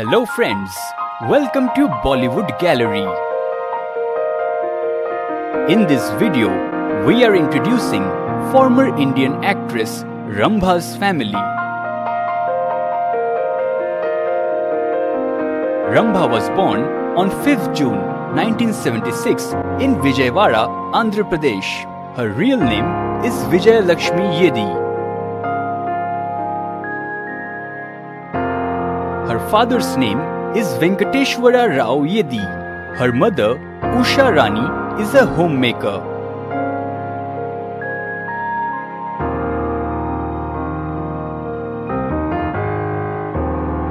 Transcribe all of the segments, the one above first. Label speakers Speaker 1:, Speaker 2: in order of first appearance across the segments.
Speaker 1: Hello friends, welcome to Bollywood Gallery. In this video, we are introducing former Indian actress Rambha's family. Rambha was born on 5th June 1976 in Vijayawada, Andhra Pradesh. Her real name is Vijaya Lakshmi Yeedi. Her father's name is Venkateshwara Rao Yeedi. Her mother, Usha Rani, is a homemaker.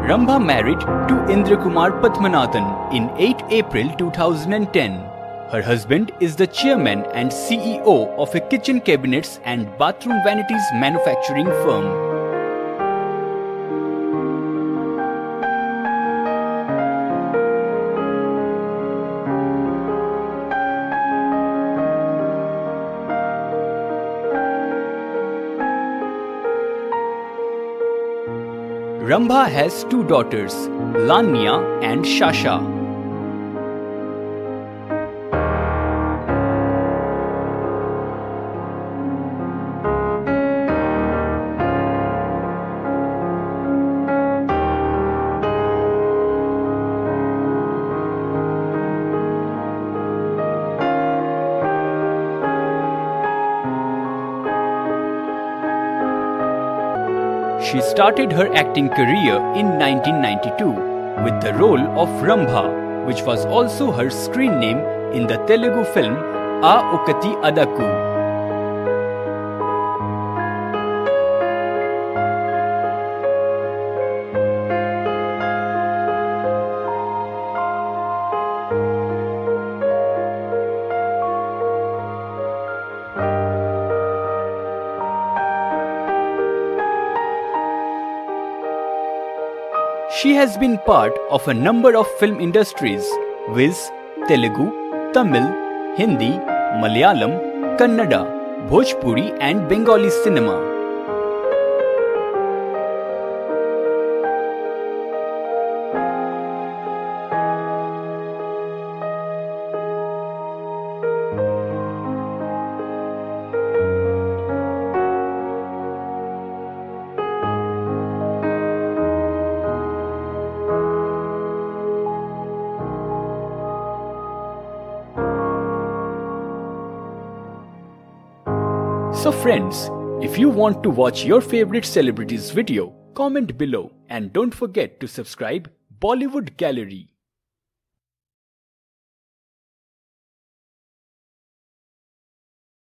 Speaker 1: Rambha married to Indra Kumar Pathmanathan in 8 April 2010. Her husband is the chairman and CEO of a kitchen cabinets and bathroom vanities manufacturing firm. Rambha has two daughters, Laanya and Sasha. She started her acting career in 1992 with the role of Rambha, which was also her screen name in the Telugu film Aa Okkati Adakku. She has been part of a number of film industries viz. Telugu, Tamil, Hindi, Malayalam, Kannada, Bhojpuri and Bengali cinema. So friends, if you want to watch your favorite celebrities video, comment below and don't forget to subscribe Bollywood Gallery.